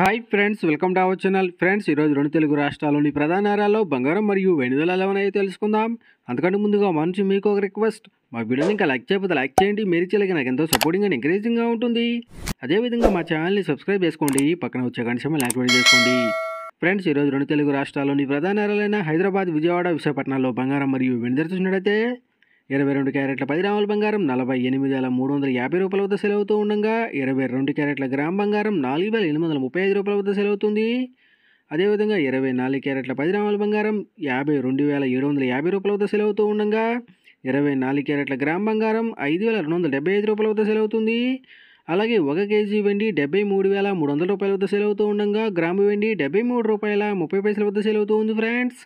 Hi friends welcome to our channel. Friends ఈరోజు రెండు తెలుగు రాష్ట్రాల్లోని ప్రధాన నగరాల్లో బంగారం మరియు వెనుదల ధరలు తెలుసుకుందాం. అంతకంటే ముందుగా మంచి మీకు ఒక రిక్వెస్ట్ మా వీడియోని ఇంకా లైక్ చేయకపోతే లైక్ చేయండి. మీరు చేయలేక నాకు ఎంతో సపోర్టింగ్ అండ్ ఎంకరేజింగ్గా ఉంటుంది. అదేవిధంగా మా ఛానల్ని సబ్స్క్రైబ్ చేసుకోండి. పక్కన వచ్చే కనీసం యాక్టివేట్ చేసుకోండి. ఫ్రెండ్స్ ఈరోజు రెండు తెలుగు రాష్ట్రాల్లోని ప్రధాన నగరాలైన హైదరాబాద్ విజయవాడ విశాఖపట్నంలో బంగారం మరియు వెనుదల చూసినట్లయితే ఇరవై రెండు క్యారెట్ల పది గ్రాముల బంగారం నలభై ఎనిమిది వేల మూడు వందల యాభై రూపాయల వద్ద సెలవుతూ ఉండగా ఇరవై రెండు క్యారెట్ల గ్రామ్ బంగారం నాలుగు వేల ఎనిమిది వందల ముప్పై ఐదు రూపాయల వద్ద సెలవుతుంది. అదేవిధంగా ఇరవై నాలుగు క్యారెట్ల పది గ్రాముల బంగారం యాభై రెండు వేల ఏడు వందల యాభై రూపాయల వద్ద సెలవుతూ ఉండగా ఇరవై నాలుగు క్యారెట్ల గ్రామ్ బంగారం ఐదు వేల రెండు వందల డెబ్బై ఐదు రూపాయల వద్ద సెలవుతుంది. అలాగే ఒక కేజీ వెండి డెబ్బై మూడు వేల మూడు వందల రూపాయల వద్ద సెలవుతూ ఉండగా గ్రాము వెండి డెబ్బై మూడు రూపాయల ముప్పై పైసల వద్ద సెలవుతూ ఉంది ఫ్రెండ్స్.